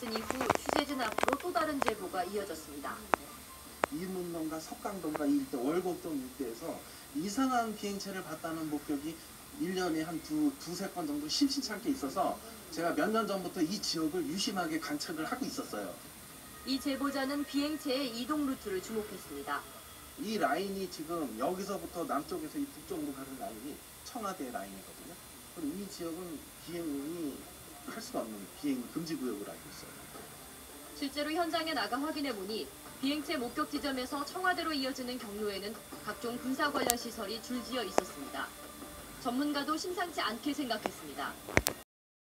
있은 이후 취재진 앞으로 또 다른 제보가 이어졌습니다. 이문동과 석강동과 이 일대 월곡동 일대에서 이상한 비행체를 봤다는 목격이 1년에 한 두, 두세 건 정도 심심치 않게 있어서 제가 몇 년 전부터 이 지역을 유심하게 관찰을 하고 있었어요. 이 제보자는 비행체의 이동 루트를 주목했습니다. 이 라인이 지금 여기서부터 남쪽에서 이 북쪽으로 가는 라인이 청와대 라인이거든요. 그리고 이 지역은 비행이 할 수가 없는 비행 금지 구역으로 알고 있어요. 실제로 현장에 나가 확인해 보니 비행체 목격 지점에서 청와대로 이어지는 경로에는 각종 군사 관련 시설이 줄지어 있었습니다. 전문가도 심상치 않게 생각했습니다.